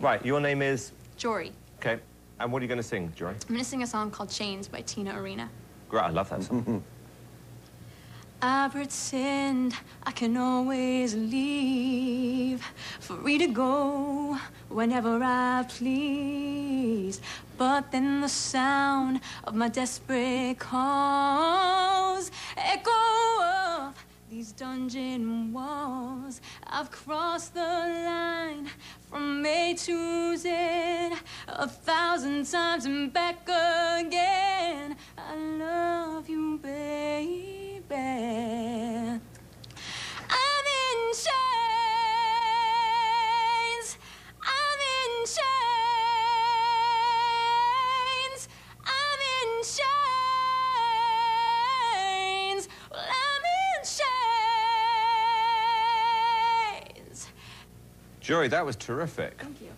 Right, your name is? Jory. Okay. And what are you going to sing, Jory? I'm going to sing a song called Chains by Tina Arena. Great, I love that song. I pretend I can always leave, free to go whenever I please. But then the sound of my desperate calls echo off these dungeon walls. I've crossed the line Z a thousand times and back again. Jory, that was terrific. Thank you.